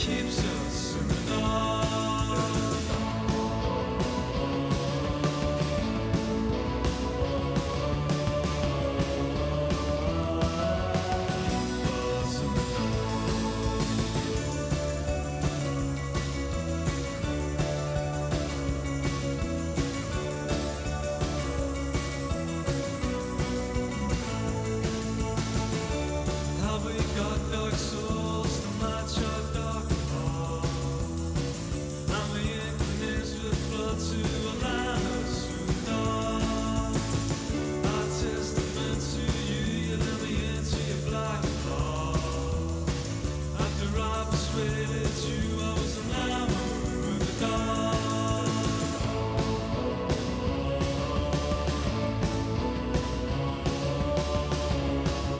keeps